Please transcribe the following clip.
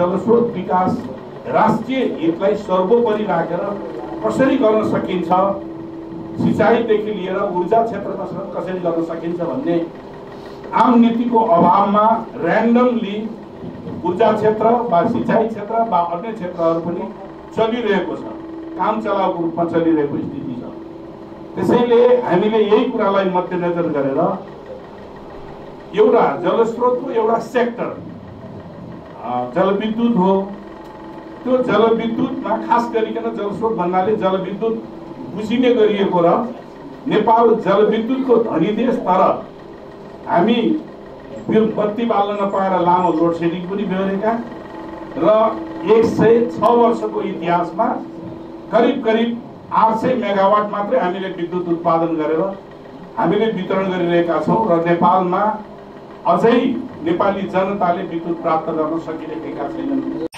जलस्रोत विकास राष्ट्रिय हितलाई सर्वोपरि राखेर कसरी गर्न सकिन्छ? सिँचाइदेखि लिएर ऊर्जा क्षेत्रमा कसरी गर्न सकिन्छ भन्ने आम नीतिको अभावमा ऱ्यान्डमली ऊर्जा क्षेत्र वा सिँचाइ क्षेत्र वा अन्य क्षेत्रहरू पनि चलिरहेको छ। काम चलाएको रूपमा चलिरहेको स्थिति छ। त्यसैले हामीले यही कुरालाई मध्यनजर गरेर एउटा जलस्रोतको एउटा सेक्टर जलविद्युत हो। त्यो जलविद्युतमा खास गरिकन जलस्रोत भन्नाले जलविद्युत बुझिने गरिएको र नेपाल जलविद्युतको धनी देश तर हामी बत्ती बाल्न नपाएर लामो लोड सेडिङ पनि बेहोरेका। र एक सय छ वर्षको इतिहासमा करिब करिब आठ सय मेगावाट मात्रै हामीले विद्युत उत्पादन गरेर हामीले वितरण गरिरहेका छौँ र नेपालमा अझै नेपाली जनताले विद्युत प्राप्त गर्न सकिरहेका छैनन्।